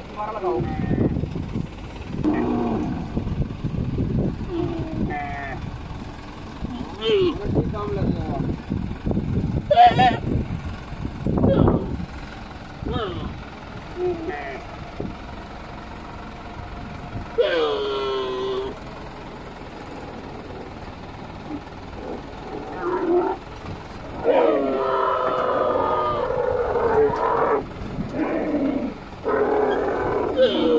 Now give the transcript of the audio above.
तुम्हारा लगाओ काम लग जाएगा Woo!